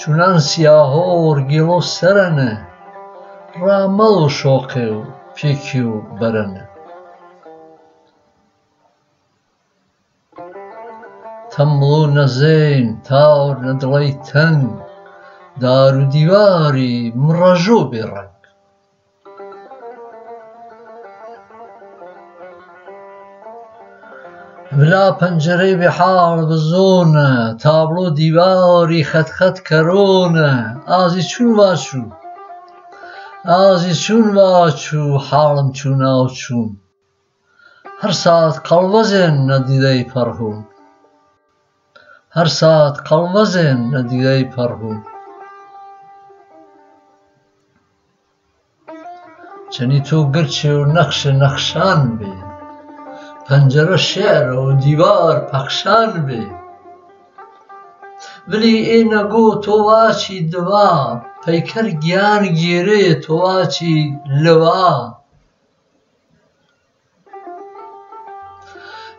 چونان سیاهۆ وەرگێڵۆ سەرەنە ڕامەڵ و شۆقێ و پێکی و بەرەنە تەمڵ و نەزین تاور نەدڵی تەنگ دار و دیواری مڕەژۆ بێڕەنگ بلا پەنجەرەی بحار بزۆنە تابلۆ دیواری خەتخەت کەرۆنە ئازی چون واچوو ئازی چون واچوو حاڵم چوو ناوچوون هەر سات قەڵوەزێن نەدیدەی پەرهوون هەر سات قەڵوەزێن نەدیدەی پەرهوون چنی تۆ گرچێ و نەخشە نەخشان بێت پەنجرە شێرەوە دیوار پەخشان بێ بلی ئێنە گۆ تۆواچی دوا پەیکەر گیان گێرێ تۆواچی لەوا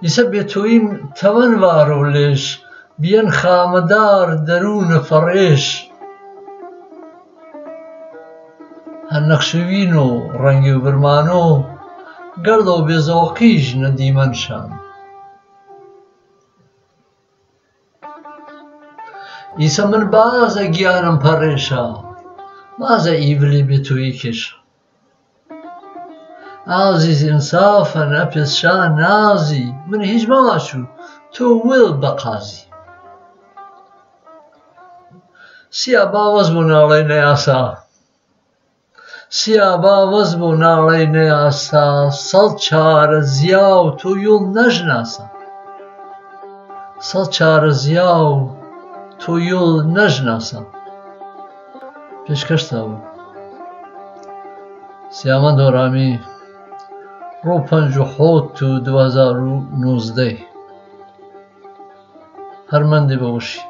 ئیسە بێتۆیم تەوەنوارە و لێش بیەن خامەدار دەروونە فەڕێش هەر نەخشوین و ڕەنگی و برمانۆ گرد و بزاقیش ندیمن شان ایسا من باز گیانم پریشا باز ایبلی به توی کش عزیز انصاف نپس شا نازی من هیچ ماشو تو ویل بقازی سیا باوز علی نیاسا سیابا وەز بوو ناڵی نەیاسا سەڵ چارە زیا و تۆ یۆڵ نەژناسە سەڵ چارە زیا و تۆ یۆڵ نەژناسە پێشکەشتا بوو سیامە دۆرامی ڕۆ پەنج و حۆت و 2019 هەرمەندی بەوشی